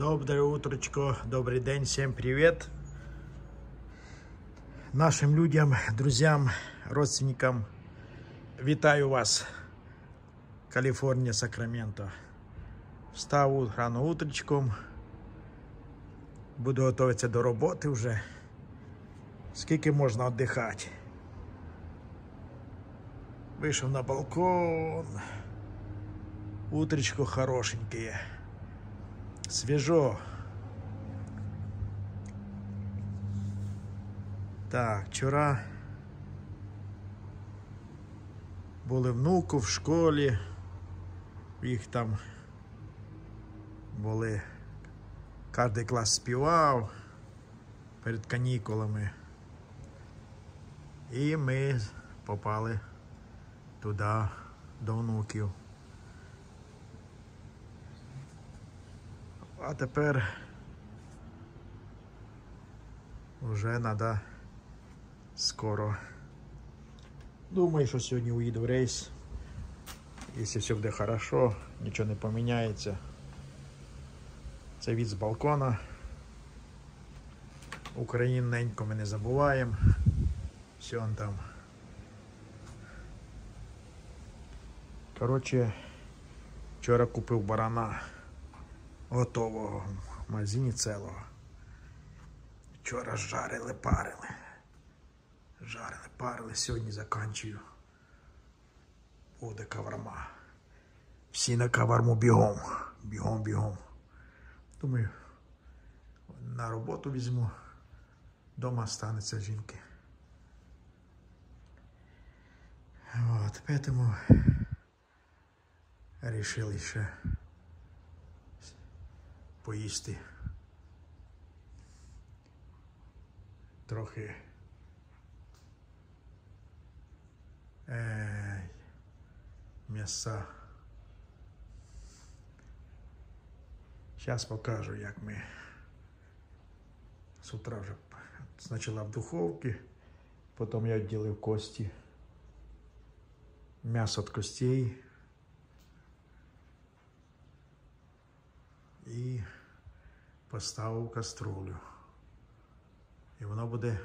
Доброе утречко, добрый день, всем привет. Нашим людям, друзьям, родственникам, вітаю вас. Каліфорнія, Сакраменто. Встав рано утречком. Буду готуватися до роботи вже. Скільки можна віддихати? Вийшов на балкон. Утречко хорошеньке. Свіжо. Так, вчора були внуку в школі. Їх там були. Кожний клас співав перед канікулами. І ми попали туди до внуків. А тепер вже треба скоро. Думаю, що сьогодні уїду в рейс. Якщо все буде хорошо, нічого не поміняється. Це від з балкона. Україн ненько ми не забуваємо. Все он там. Коротше, вчора купив барана готового в магазині целого. Вчора жарили, парили. Жарили, парили, сьогодні заканчую. Буде каварма. Всі на каварму бігом. Бігом, бігом. Думаю, на роботу візьму. Дома станеться жінки. От, поэтому решили ще поїсти. Трохи е, м'яса. Зараз покажу, як ми з утра вже спочатку в духовці, потім я відділив кості, м'ясо від костей. І поставив каструлю. І воно буде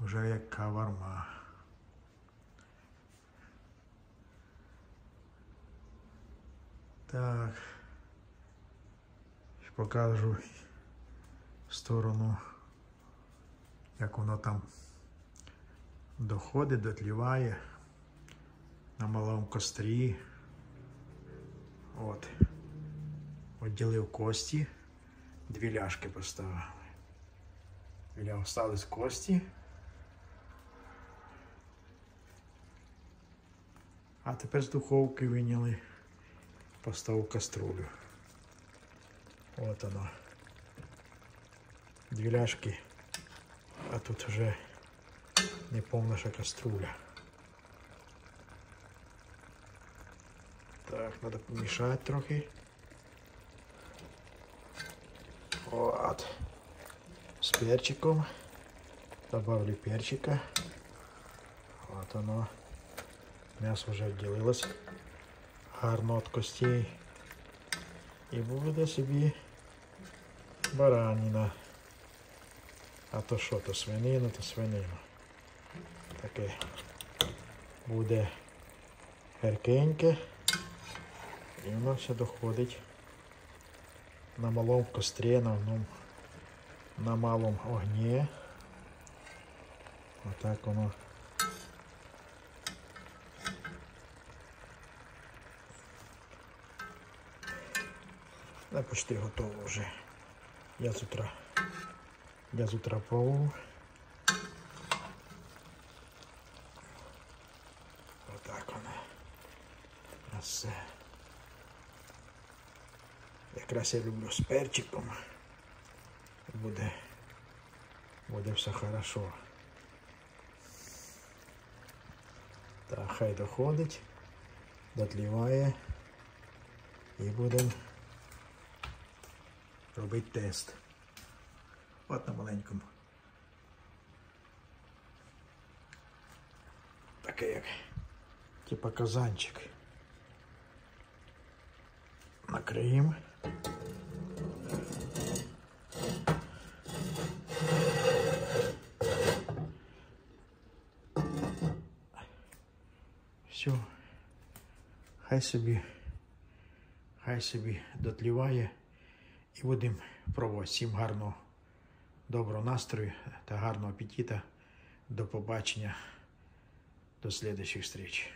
вже як каварма. Так. Покажу в сторону, як воно там доходить, дотліває на малому кострі. От. Відділив кості, дві ляшки поставили. Біля остались кості. А тепер з духовки виняли, поставив каструлю. От воно. Дві ляшки, а тут вже не повна ще каструля. Так, треба помішати трохи. Вот. С перчиком. Добавлю перчика. Вот оно. М'ясо вже відділилось. Гарно від костей. І буде собі бараніна. А то що, то свинина, то свинина. Таке буде геркеньке. І воно все доходить на малом кострі, на, одному, на малому огні. Отак воно. Да, почти готово вже. Я з утра. Я з утра пробував. Отак воно. Все. Якраз я люблю з перчиком. Буде, буде все хорошо. Так, хай доходить, дотліває і будемо робити тест. От на маленькому. Таке як типа казанчик. Накриємо. Все, хай собі, хай собі дотліває і будемо пробувати. Всім гарного, доброго настрою та гарного апетита. До побачення, до слідчих встреч.